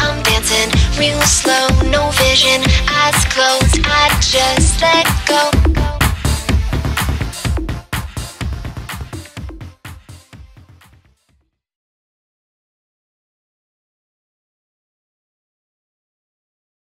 I'm dancing real slow, no vision, eyes closed. I just let go.